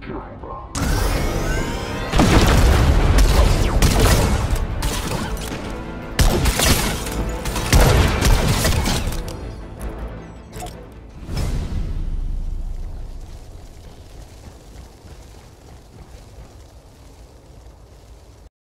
Pure rock.